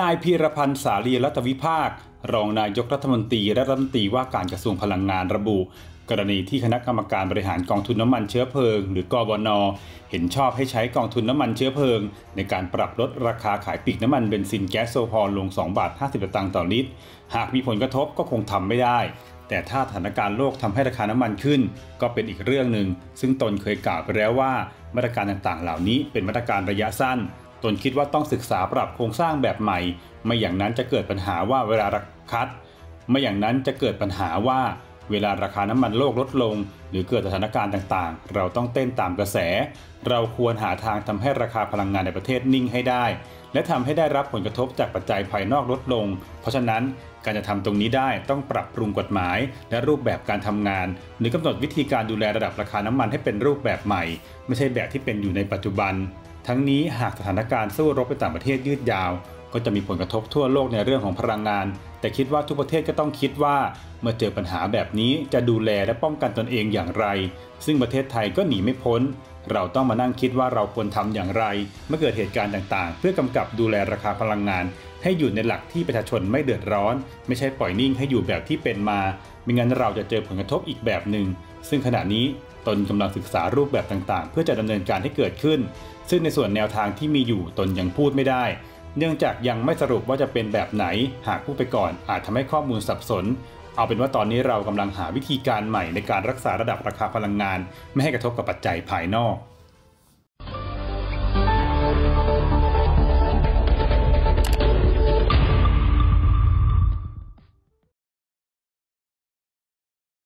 นายพีรพันธ์สาลีรัตวิภาค รองนายกรัฐมนตรีและรัฐมนตรีว่าการกระทรวงพลังงานระบุ กรณีที่คณะกรรมการบริหารกองทุนน้ำมันเชื้อเพลิง หรือกบนเห็นชอบให้ใช้กองทุนน้ำมันเชื้อเพลิง ในการปรับลดราคาขายปีกน้ำมันเบนซินแก๊สโซฮอลลง 2 บาท 50สตางค์ต่อลิตร หากมีผลกระทบก็คงทำไม่ได้ แต่ถ้าสถานการณ์โลกทำให้ราคาน้ำมันขึ้น ก็เป็นอีกเรื่องหนึ่งซึ่งตนเคยกล่าวไปแล้วว่า มาตรการต่างๆ เหล่านี้เป็นมาตรการระยะสั้น ตนคิดว่าต้องศึกษาปรับโครงสร้างแบบใหม่ ไม่อย่างนั้นจะเกิดปัญหาว่าเวลาราคัดไม่อย่างนั้นจะเกิดปัญหาว่าเวลาราคาน้ำมันโลกลดลง หรือเกิดสถานการณ์ต่างๆ เราต้องเต้นตามกระแส เราควรหาทางทำให้ราคาพลังงานในประเทศนิ่งให้ได้ และทำให้ได้รับผลกระทบจากปัจจัยภายนอกลดลง เพราะฉะนั้นการจะทำตรงนี้ได้ต้องปรับปรุงกฎหมาย และรูปแบบการทำงาน หรือกำหนดวิธีการดูแลระดับราคาน้ำมันให้เป็นรูปแบบใหม่ ไม่ใช่แบบที่เป็นอยู่ในปัจจุบัน ทั้งนี้หากสถานการณ์สู้รบไปต่างประเทศยืดยาว ก็จะมีผลกระทบทั่วโลกในเรื่องของพลังงาน แต่คิดว่าทุกประเทศก็ต้องคิดว่าเมื่อเจอปัญหาแบบนี้จะดูแลและป้องกันตนเองอย่างไร ซึ่งประเทศไทยก็หนีไม่พ้น เราต้องมานั่งคิดว่าเราควรทำอย่างไร เมื่อเกิดเหตุการณ์ต่างๆ เพื่อกำกับดูแลราคาพลังงาน ให้อยู่ในหลักที่ประชาชนไม่เดือดร้อน ไม่ใช่ปล่อยนิ่งให้อยู่แบบที่เป็นมาไม่งั้นเราจะเจอผลกระทบอีกแบบหนึ่งซึ่งขณะนี้ตนกำลังศึกษารูปแบบต่างๆ เพื่อจะดำเนินการให้เกิดขึ้น ซึ่งในส่วนแนวทางที่มีอยู่ตนยังพูดไม่ได้ เนื่องจากยังไม่สรุปว่าจะเป็นแบบไหน หากพูดไปก่อนอาจทำให้ข้อมูลสับสน เอาเป็นว่าตอนนี้เรากำลังหาวิธีการใหม่ในการรักษาระดับราคาพลังงาน ไม่ให้กระทบกับปัจจัยภายนอก